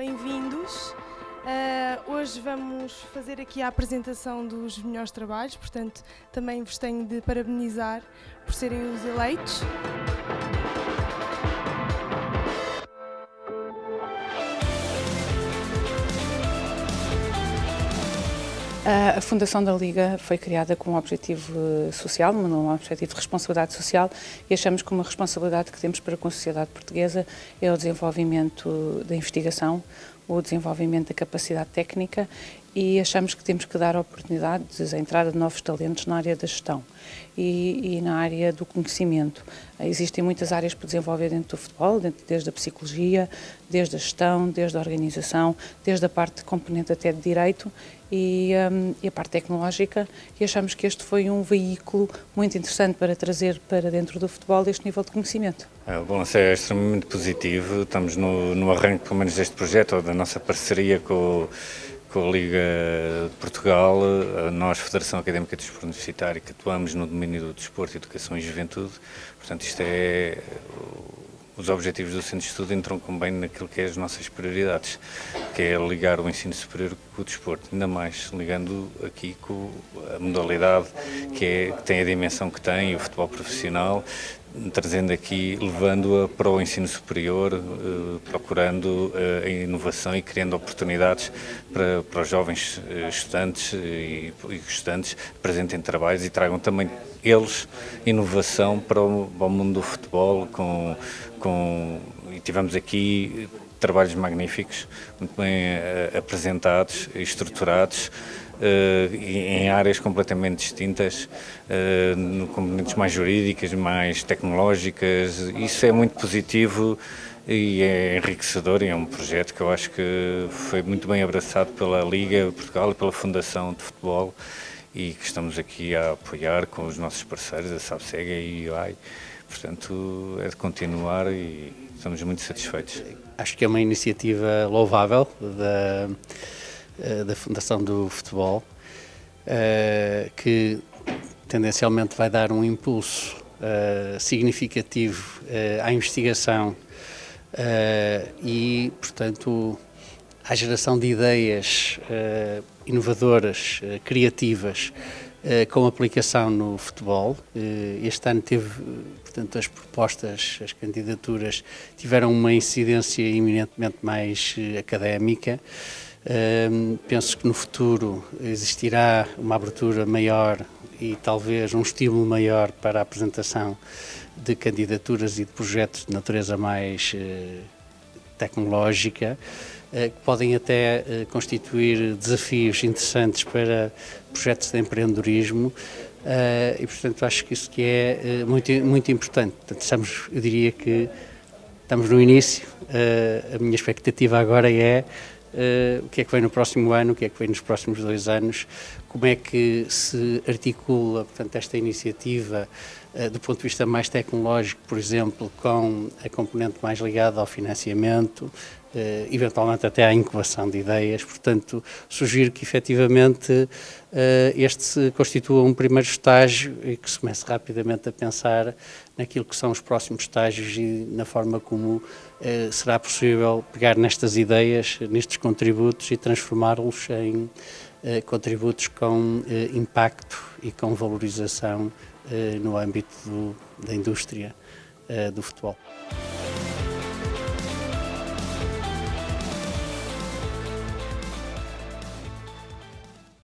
Bem-vindos. Uh, hoje vamos fazer aqui a apresentação dos melhores trabalhos, portanto, também vos tenho de parabenizar por serem os eleitos. A Fundação da Liga foi criada com um objetivo social, um objetivo de responsabilidade social e achamos que uma responsabilidade que temos para com a sociedade portuguesa é o desenvolvimento da investigação, o desenvolvimento da capacidade técnica e achamos que temos que dar oportunidades, a entrada de novos talentos na área da gestão e, e, na área do conhecimento. Existem muitas áreas para desenvolver dentro do futebol, desde a psicologia, desde a gestão, desde a organização, desde a parte componente até de direito e, um, e a parte tecnológica e achamos que este foi um veículo muito interessante para trazer para dentro do futebol este nível de conhecimento. É, o balanço é extremamente positivo, estamos no, no arranque pelo menos deste projeto, ou da nossa parceria com o com a Liga de Portugal, nós, Federação Académica de Desporto Universitário, que atuamos no domínio do desporto, educação e juventude, portanto isto é, os objetivos do Centro de Estudo entram bem naquilo que é as nossas prioridades, que é ligar o ensino superior com o desporto, ainda mais ligando aqui com a modalidade que, é, que tem a dimensão que tem, o futebol profissional, trazendo aqui, levando-a para o ensino superior, eh, procurando eh, a inovação e criando oportunidades para, para os jovens eh, estudantes e, estudantes apresentem trabalhos e tragam também eles inovação para o, para o mundo do futebol com, com, e tivemos aqui trabalhos magníficos, muito bem apresentados e estruturados em áreas completamente distintas, uh, componentes mais jurídicas, mais tecnológicas. Isso é muito positivo e é enriquecedor e é um projeto que eu acho que foi muito bem abraçado pela Liga Portugal e pela Fundação de Futebol e que estamos aqui a apoiar com os nossos parceiros, a Sabsega e a UI. Portanto, é de continuar e estamos muito satisfeitos. Acho que é uma iniciativa louvável da eh, da Fundação do Futebol, uh, que tendencialmente vai dar um impulso uh, significativo à investigação e, portanto, à geração de ideias inovadoras, criativas, com aplicação no futebol. Este ano teve, portanto, as propostas, as candidaturas tiveram uma incidência eminentemente mais académica penso que no futuro existirá uma abertura maior e talvez um estímulo maior para a apresentação de candidaturas e de projetos de natureza mais uh, tecnológica, uh, que podem até uh, constituir desafios interessantes para projetos de empreendedorismo. e, portanto, acho que isso que é muito, muito importante. Portanto, estamos, eu diria que estamos no início. a minha expectativa agora é Uh, o que é que vem no próximo ano, o que é que vem nos próximos dois anos, como é que se articula, portanto, esta iniciativa uh, do ponto de vista mais tecnológico, por exemplo, com a componente mais ligada ao financiamento, eventualmente até à incubação de ideias, portanto, sugiro que efetivamente este constitua um primeiro estágio e que se comece rapidamente a pensar naquilo que são os próximos estágios e na forma como eh, será possível pegar nestas ideias, nestes contributos e transformá-los em eh, contributos com eh, impacto e com valorização no âmbito do, da indústria do futebol.